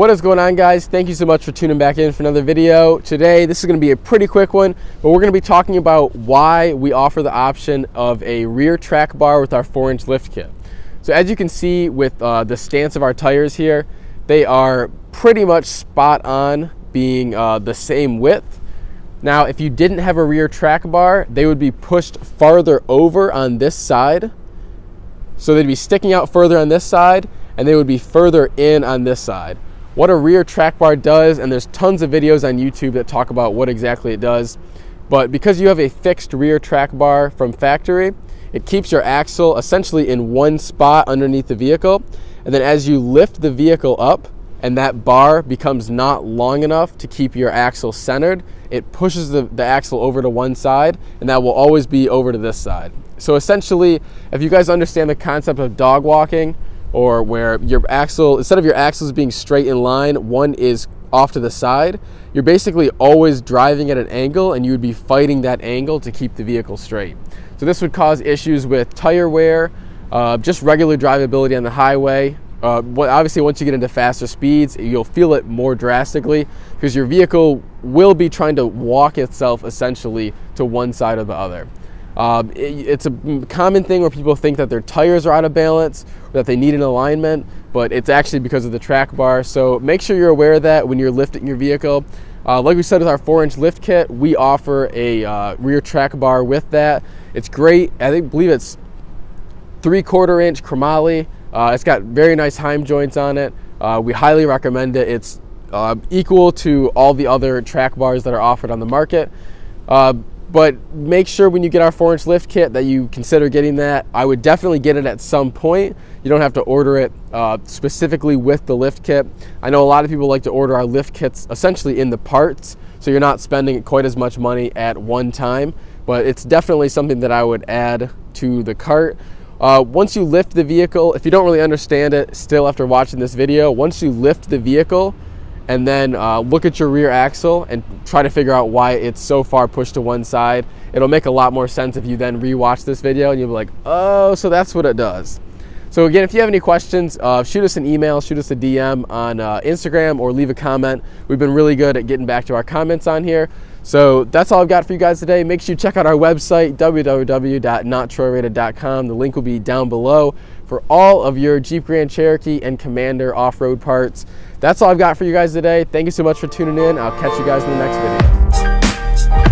What is going on guys? Thank you so much for tuning back in for another video. Today, this is gonna be a pretty quick one, but we're gonna be talking about why we offer the option of a rear track bar with our four inch lift kit. So as you can see with uh, the stance of our tires here, they are pretty much spot on being uh, the same width. Now, if you didn't have a rear track bar, they would be pushed farther over on this side. So they'd be sticking out further on this side and they would be further in on this side what a rear track bar does, and there's tons of videos on YouTube that talk about what exactly it does. But because you have a fixed rear track bar from factory, it keeps your axle essentially in one spot underneath the vehicle. And then as you lift the vehicle up and that bar becomes not long enough to keep your axle centered, it pushes the, the axle over to one side and that will always be over to this side. So essentially, if you guys understand the concept of dog walking, or where your axle, instead of your axles being straight in line, one is off to the side, you're basically always driving at an angle and you would be fighting that angle to keep the vehicle straight. So this would cause issues with tire wear, uh, just regular drivability on the highway. Uh, obviously, once you get into faster speeds, you'll feel it more drastically because your vehicle will be trying to walk itself essentially to one side or the other. Um, it, it's a common thing where people think that their tires are out of balance or that they need an alignment, but it's actually because of the track bar. So make sure you're aware of that when you're lifting your vehicle. Uh, like we said with our 4-inch lift kit, we offer a uh, rear track bar with that. It's great. I think, believe it's 3 quarter inch chromoly. Uh, it's got very nice Heim joints on it. Uh, we highly recommend it. It's uh, equal to all the other track bars that are offered on the market. But make sure when you get our four inch lift kit that you consider getting that. I would definitely get it at some point. You don't have to order it uh, specifically with the lift kit. I know a lot of people like to order our lift kits essentially in the parts, so you're not spending quite as much money at one time, but it's definitely something that I would add to the cart. Uh, once you lift the vehicle, if you don't really understand it still after watching this video, once you lift the vehicle, and then uh, look at your rear axle and try to figure out why it's so far pushed to one side. It'll make a lot more sense if you then rewatch this video and you'll be like, oh, so that's what it does. So again, if you have any questions, uh, shoot us an email, shoot us a DM on uh, Instagram or leave a comment. We've been really good at getting back to our comments on here. So that's all I've got for you guys today. Make sure you check out our website, www.notrailrated.com. The link will be down below for all of your Jeep Grand Cherokee and Commander off-road parts. That's all I've got for you guys today. Thank you so much for tuning in. I'll catch you guys in the next video.